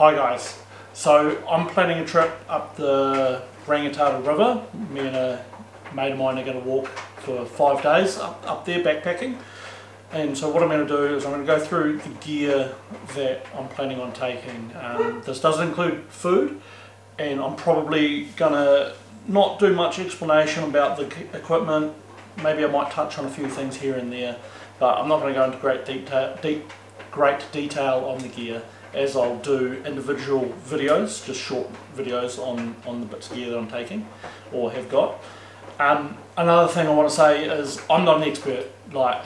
Hi guys, so I'm planning a trip up the Rangitata River. Me and a mate of mine are going to walk for five days up, up there backpacking. And so what I'm going to do is I'm going to go through the gear that I'm planning on taking. Um, this doesn't include food and I'm probably going to not do much explanation about the equipment. Maybe I might touch on a few things here and there, but I'm not going to go into great detail, deep, great detail on the gear as I'll do individual videos, just short videos on, on the bits of gear that I'm taking or have got. Um, another thing I want to say is I'm not an expert. Like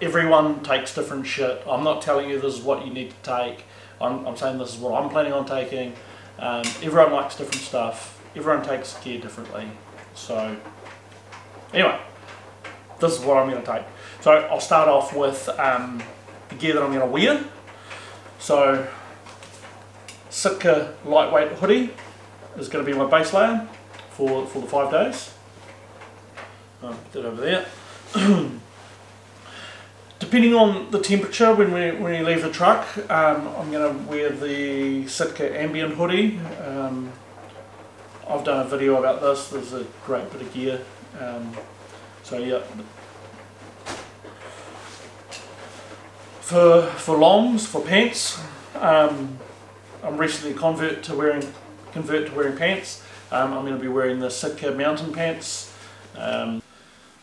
everyone takes different shit. I'm not telling you this is what you need to take. I'm, I'm saying this is what I'm planning on taking. Um, everyone likes different stuff. Everyone takes gear differently. So anyway, this is what I'm going to take. So I'll start off with um, the gear that I'm going to wear. So Sitka lightweight hoodie is going to be my base layer for, for the five days. I'll put that over there. Depending on the temperature when we, when you leave the truck, um, I'm going to wear the Sitka ambient hoodie. Um, I've done a video about this, there's a great bit of gear. Um, so yeah. For, for longs, for pants, um, I'm recently convert to wearing convert to wearing pants. Um, I'm going to be wearing the Sitka mountain pants. Um,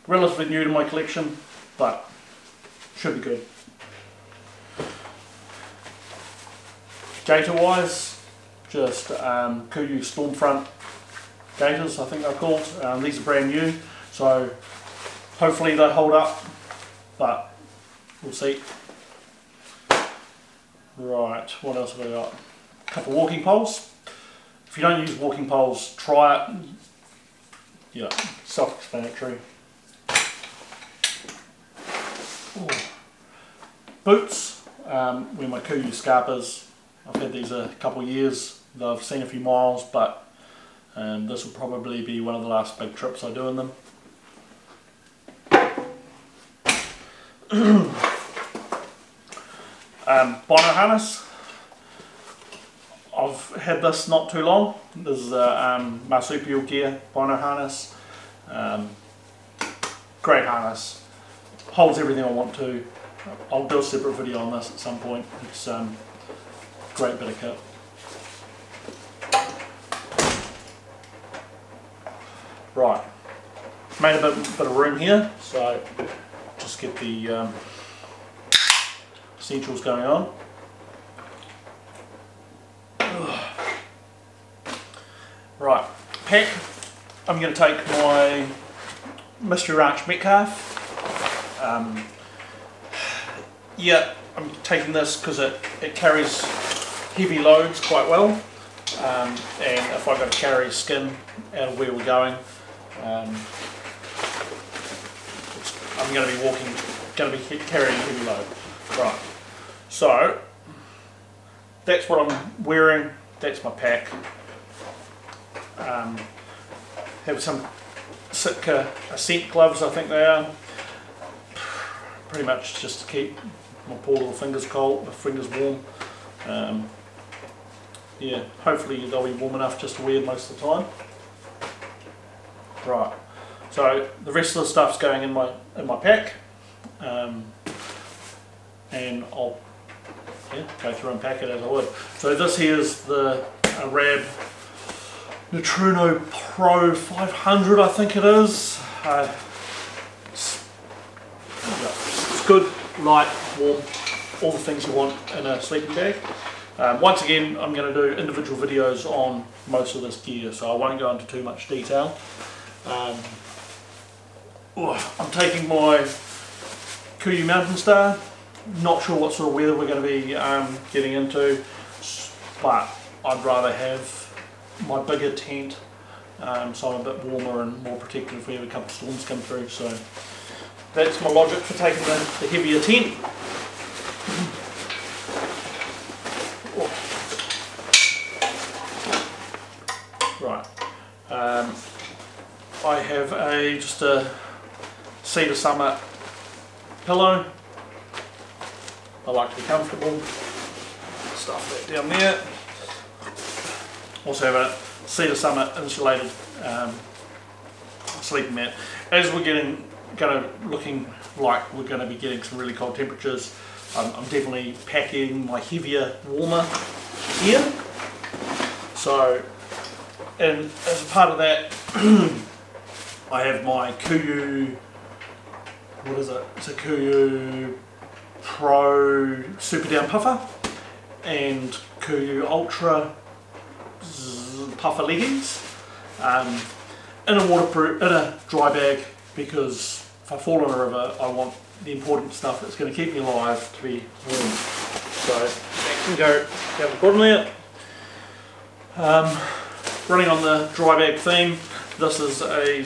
relatively new to my collection, but should be good. Gator wise, just um, Kuiu Stormfront Gators, I think they're called. Um, these are brand new, so hopefully they hold up, but we'll see. Right, what else have I got? A couple walking poles. If you don't use walking poles, try it. Yeah, self-explanatory. Boots, um, wear my Kuiu Scarpas. I've had these a couple of years. I've seen a few miles, but um, this will probably be one of the last big trips I do in them. um, Bino harness. I've had this not too long. This is a um, marsupial gear Bino harness. Um, great harness. Holds everything I want to. I'll do a separate video on this at some point. It's um, great bit of kit. Right, made a bit, bit of room here, so just get the um, essentials going on. Right, pack. I'm going to take my Mystery Ranch Metcalf. Um, yeah, I'm taking this because it, it carries heavy loads quite well. Um, and if I've got to carry skin out of where we're going, um, I'm going to be walking, going to be carrying heavy load. Right, so that's what I'm wearing, that's my pack. Um, have some Sitka Ascent gloves, I think they are. Pretty much just to keep my poor little fingers cold, my fingers warm. Um, yeah, hopefully they'll be warm enough just to wear most of the time. Right, so the rest of the stuff's going in my in my pack, um, and I'll yeah, go through and pack it as I would. So this here is the Rab Neutrino Pro 500, I think it is. Uh, it's, it's good, light, warm, all the things you want in a sleeping bag. Um, once again, I'm going to do individual videos on most of this gear, so I won't go into too much detail. Um, oh, I'm taking my Kuiu Mountain Star. Not sure what sort of weather we're going to be um, getting into, but I'd rather have my bigger tent um, so I'm a bit warmer and more protected if we have a couple of storms come through. So that's my logic for taking the, the heavier tent. Right. Um, I have a just a Sea to Summit pillow. I like to be comfortable. stuff that down there. Also have a Sea to Summit insulated um, sleeping mat. As we're getting, kind of looking like we're going to be getting some really cold temperatures, I'm, I'm definitely packing my heavier, warmer here. So, and as a part of that, I have my Kuiu, what is it? It's a Kuiu Pro Super Down Puffer and Kuiu Ultra puffer leggings um, in a waterproof, in a dry bag because if I fall in a river I want the important stuff that's going to keep me alive to be warm. So that can go down the bottom there. Um, running on the dry bag theme, this is a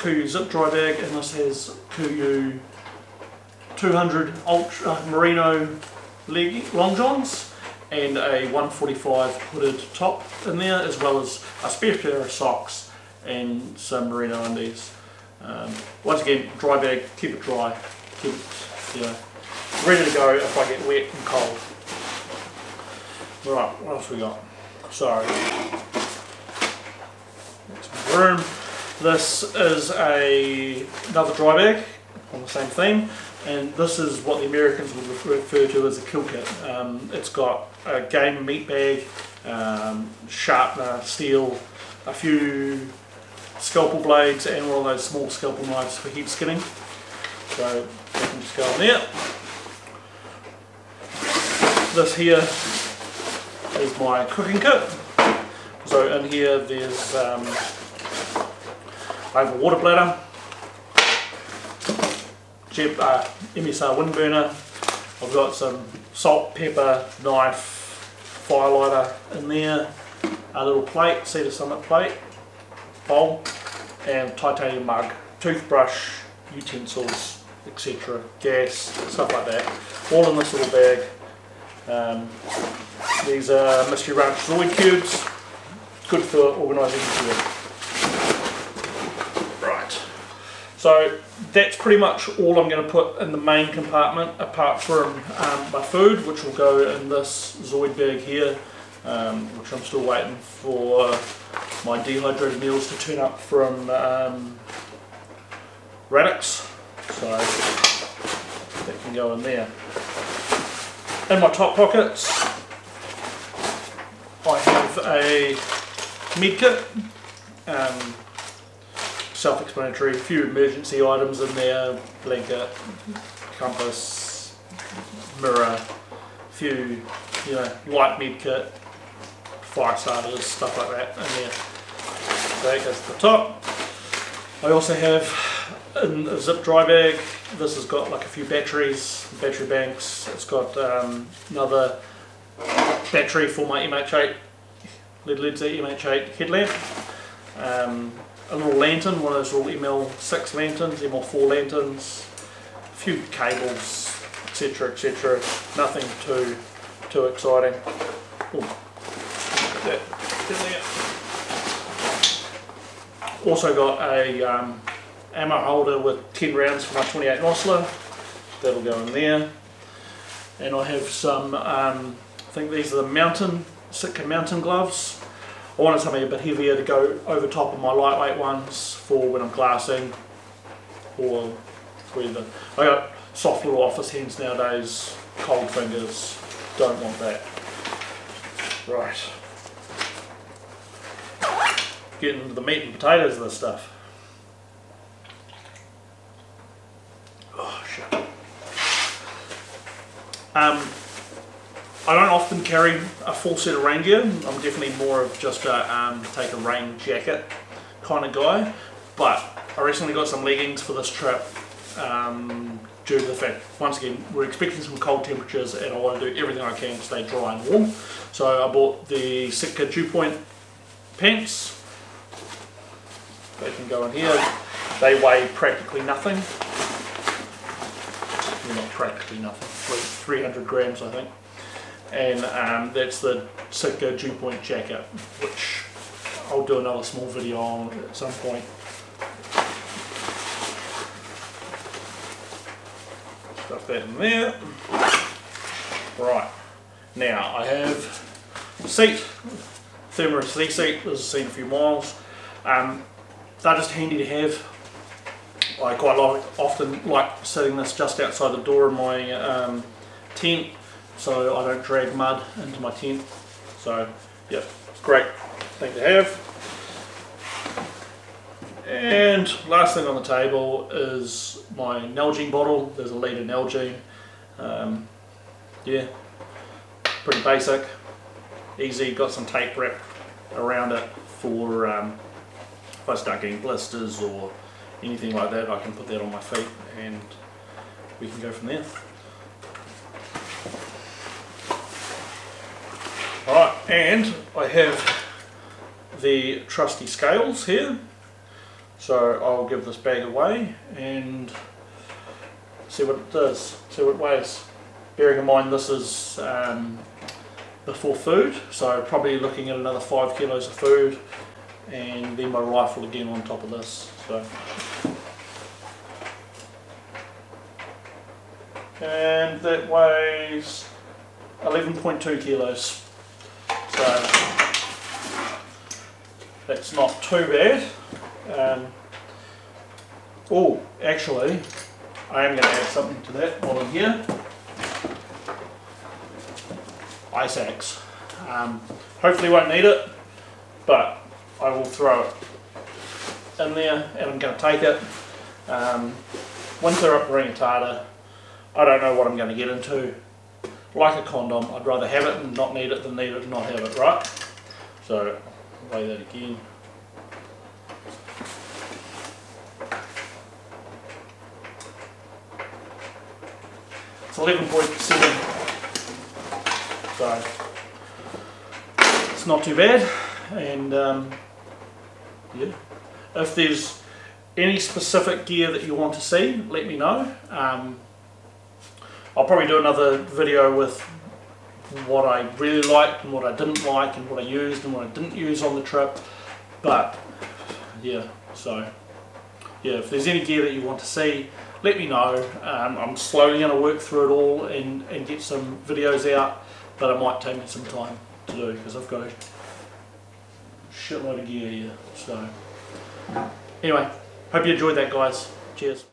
Kuiu zip dry bag and this has Kuiu 200 Ultra Merino leg, long johns and a 145 hooded top in there as well as a spare pair of socks and some merino undies. Um, once again, dry bag, keep it dry, keep it you know, ready to go if I get wet and cold. Right, what else we got? Sorry. Next room. This is a another dry bag on the same theme and this is what the Americans would refer to as a kill kit. Um, it's got a game meat bag, um, sharpener, steel, a few scalpel blades and one of those small scalpel knives for heat skinning. So we can just go in there. This here is my cooking kit. So in here there's um, I have a water bladder, Uh, MSR wind burner, I've got some salt, pepper, knife, fire lighter in there, a little plate, Sea to Summit plate, bowl, and titanium mug, toothbrush, utensils, etc., gas, stuff like that, all in this little bag. Um, these are Mystery Ranch Zoid cubes, good for organising. So that's pretty much all I'm going to put in the main compartment apart from um, my food which will go in this Zoid bag here um, which I'm still waiting for my dehydrated meals to turn up from um, Radix so that can go in there. In my top pockets I have a med kit um, self-explanatory. A few emergency items in there, blanket, compass, mirror, a few you know light med kit, fire starters, stuff like that in there. So that goes to the top. I also have in a zip dry bag. This has got like a few batteries, battery banks. It's got um, another battery for my MH8 LED LED MH8 headlamp. Um, a little lantern, one of those little ML6 lanterns, ML4 lanterns, a few cables, etc, etc. Nothing too too exciting. Ooh, also got a um, ammo holder with 10 rounds for my 28 Nosler. That'll go in there. And I have some, um, I think these are the mountain, Sitka mountain gloves. I wanted something a bit heavier to go over top of my lightweight ones for when I'm glassing or whether. I got soft little office hands nowadays, cold fingers, don't want that. Right. Getting into the meat and potatoes of this stuff. Oh shit. Um, I don't often carry a full set of rain gear. I'm definitely more of just a um, take a rain jacket kind of guy. But I recently got some leggings for this trip um, due to the fact, once again, we're expecting some cold temperatures and I want to do everything I can to stay dry and warm. So I bought the Sitka Dew Point pants. They can go in here. They weigh practically nothing. Not practically nothing, 300 grams I think and um, that's the Sitka Dew Point jacket, which I'll do another small video on at some point. Stuff that in there. Right, Now I have seat, Thermarest leaf seat, this has seen a few miles. Um, they're just handy to have. I quite like, often like setting this just outside the door of my um, tent so I don't drag mud into my tent. So yeah, great thing to have. And last thing on the table is my Nalgene bottle. There's a litre Nalgene. Um, yeah, pretty basic, easy. Got some tape wrapped around it for um, if I start getting blisters or anything like that. I can put that on my feet and we can go from there. And I have the trusty scales here. So I'll give this bag away and see what it does, see what it weighs. Bearing in mind this is um, before food, so probably looking at another five kilos of food and then my rifle again on top of this. So. And that weighs 11.2 kilos. So that's not too bad. Um, oh, actually, I am going to add something to that while I'm here. Ice axe. Um, hopefully won't need it, but I will throw it in there and I'm going to take it. Um, winter up Rangitata, I don't know what I'm going to get into. Like a condom, I'd rather have it and not need it than need it and not have it, right? So, weigh that again. It's 11.7, so it's not too bad. And um, yeah, if there's any specific gear that you want to see, let me know. Um, I'll probably do another video with what I really liked and what I didn't like and what I used and what I didn't use on the trip. But yeah, so yeah, if there's any gear that you want to see, let me know. Um, I'm slowly going to work through it all and, and get some videos out, but it might take me some time to do because I've got a shitload of gear here. So anyway, hope you enjoyed that guys. Cheers.